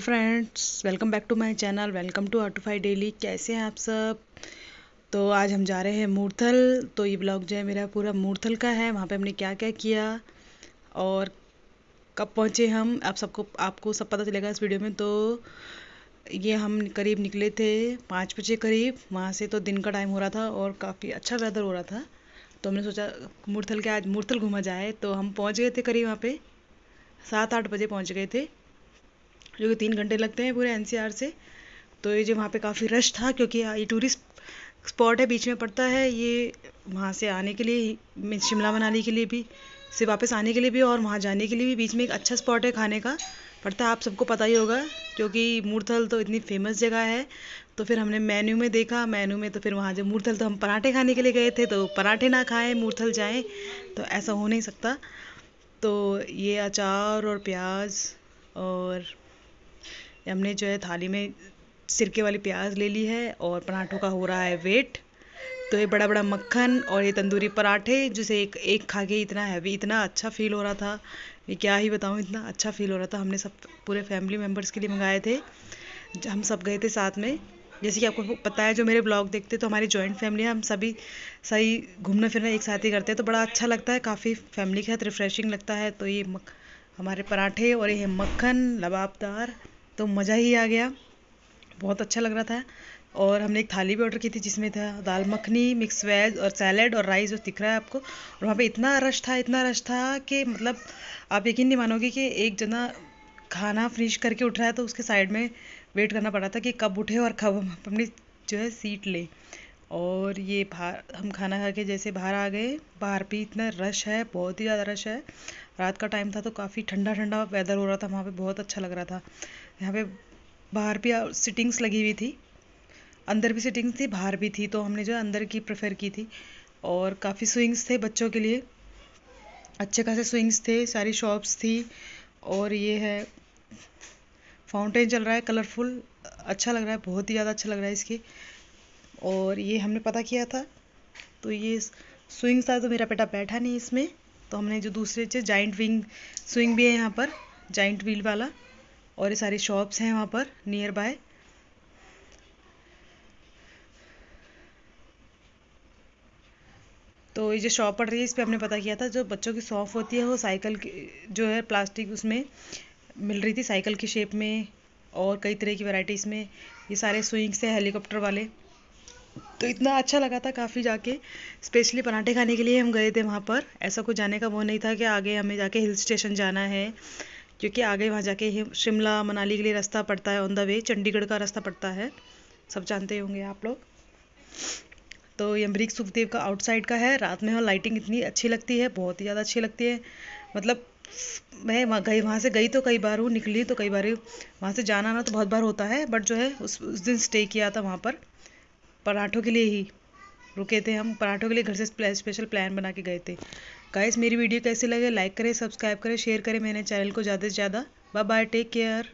Friends welcome back to my channel welcome to Autofy daily कैसे हैं आप सब? तो आज हम जा रहे हैं मूर्थल तो ये ब्लॉग जो है मेरा पूरा मूर्थल का है, वहाँ पे हमने क्या क्या किया और कब पहुँचे हम, आप सबको, आपको सब पता चलेगा इस वीडियो में तो ये हम करीब निकले थे पाँच बजे करीब, वहाँ से तो दिन का टाइम हो रहा था, और काफ़ी अच्छा वेदर हो रहा था तो हमने सोचा मूर्थल के आज मूर्थल घूमा जाए तो हम पहुँच गए थे करीब वहाँ पर सात आठ बजे पहुँच गए थे जो कि तीन घंटे लगते हैं पूरे एनसीआर से। तो ये जो वहाँ पे काफ़ी रश था क्योंकि ये टूरिस्ट स्पॉट है, बीच में पड़ता है। ये वहाँ से आने के लिए शिमला मनाली के लिए भी, से वापस आने के लिए भी और वहाँ जाने के लिए भी बीच में एक अच्छा स्पॉट है खाने का। पड़ता है, आप सबको पता ही होगा, क्योंकि मूर्थल तो इतनी फ़ेमस जगह है। तो फिर हमने मेन्यू में देखा मेन्यू में तो फिर वहाँ जब मूर्थल तो हम पराठे खाने के लिए गए थे तो पराठे ना खाएँ मूर्थल जाएँ तो ऐसा हो नहीं सकता। तो ये अचार और प्याज और हमने जो है थाली में सिरके वाली प्याज ले ली है और पराठों का हो रहा है वेट। तो ये बड़ा बड़ा मक्खन और ये तंदूरी पराठे जिसे एक एक खा के इतना हैवी इतना अच्छा फील हो रहा था। ये क्या ही बताऊँ इतना अच्छा फील हो रहा था। हमने सब पूरे फैमिली मेंबर्स के लिए मंगाए थे। हम सब गए थे साथ में। जैसे कि आपको पता है जो मेरे ब्लॉग देखते तो हमारी जॉइंट फैमिली है। हम सभी सही घूमना फिरना एक साथ ही करते हैं। तो बड़ा अच्छा लगता है। काफ़ी फैमिली के साथ रिफ़्रेशिंग लगता है। तो ये मक, हमारे पराठे और ये मक्खन लबाबदार। तो मज़ा ही आ गया। बहुत अच्छा लग रहा था। और हमने एक थाली भी ऑर्डर की थी जिसमें था दाल मखनी मिक्स वेज और सैलड और राइस जो दिख रहा है आपको। और वहाँ पे इतना रश था, इतना रश था कि मतलब आप यकीन नहीं मानोगे कि एक जना खाना फिनिश करके उठ रहा है तो उसके साइड में वेट करना पड़ा था कि कब उठे और कब हम अपनी जो है सीट लें। और ये बाहर, हम खाना खा के जैसे बाहर आ गए। बाहर भी इतना रश है, बहुत ही ज़्यादा रश है। रात का टाइम था तो काफ़ी ठंडा ठंडा वेदर हो रहा था, वहाँ पे बहुत अच्छा लग रहा था। यहाँ पे बाहर भी सिटिंग्स लगी हुई थी। अंदर भी सिटिंग्स थी, बाहर भी थी तो हमने जो है अंदर की प्रेफर की थी। और काफ़ी स्विंग्स थे बच्चों के लिए। अच्छे खासे स्विंग्स थे, सारी शॉप्स थी। और ये है फाउंटेन चल रहा है कलरफुल अच्छा लग रहा है, बहुत ही ज़्यादा अच्छा लग रहा है इसकी। और ये हमने पता किया था। तो ये स्विंग था तो मेरा बेटा बैठा नहीं इसमें। तो हमने जो दूसरे जाइंट विंग स्विंग भी है यहाँ पर जाइंट व्हील वाला और ये सारी शॉप्स हैं वहाँ पर नियर बाय तो ये जो शॉप पड़ रही है, इस पर हमने पता किया था, जो बच्चों की शॉप होती है, वो साइकिल की, जो है प्लास्टिक उसमें मिल रही थी साइकिल की शेप में और कई तरह की वैरायटीज़ में। ये सारे स्विंग्स थे हेलीकॉप्टर वाले। तो इतना अच्छा लगा था काफ़ी जाके स्पेशली पराठे खाने के लिए हम गए थे वहाँ पर। ऐसा कुछ जाने का वो नहीं था कि आगे हमें जाके हिल स्टेशन जाना है। क्योंकि आगे वहाँ जाके शिमला, मनाली के लिए रास्ता पड़ता है ऑन द वे चंडीगढ़ का रास्ता पड़ता है। सब जानते होंगे आप लोग। तो ये सुखदेव का आउटसाइड का है। रात में वहाँ लाइटिंग इतनी अच्छी लगती है, बहुत ही ज़्यादा अच्छी लगती है। मतलब मैं वहाँ गई, वहाँ से गई तो कई बार हूँ, निकली तो कई बार वहाँ से जाना ना तो बहुत बार होता है बट जो है उस उस दिन स्टे किया था वहाँ पर। पराठों के लिए ही। रुके थे हम पराठों के लिए घर से स्पेशल प्लान बना के गए थे। गाइस मेरी वीडियो कैसे लगे? लाइक करें सब्सक्राइब करें शेयर करें मेरे चैनल को ज़्यादा से ज़्यादा। Bye bye take care